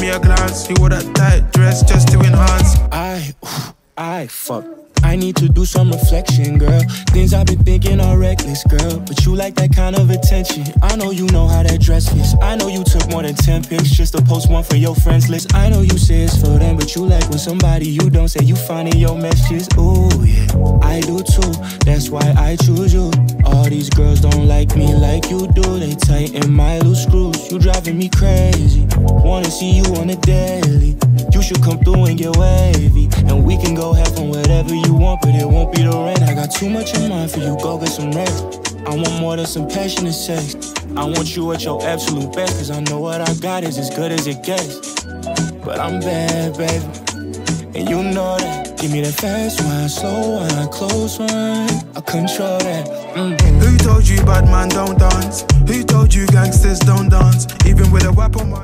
me a glance. You wore that tight dress just to enhance. I, I fuck. I need to do some reflection, girl. Things I've been thinking are reckless, girl. But you like that kind of attention. I know you know how that dress fits. I know you took more than 10 pics just to post one for your friends list. I know you say it's for them, but you like when somebody you don't say you find in your messages. Ooh, yeah, I do too. That's why I choose you. All these girls don't like me like you do. They tighten my loose screws. You driving me crazy. Wanna see you on the daily. You should come through and get wavy. And we can go have fun whatever you want, but it won't be the rain. I got too much in mind for you, go get some rest. I want more than some passionate sex. I want you at your absolute best, cause I know what I got is as good as it gets. But I'm bad, baby. And you know that. Give me that fast one, slow one, close one. I control that. Mm. Who told you bad man don't dance? Who told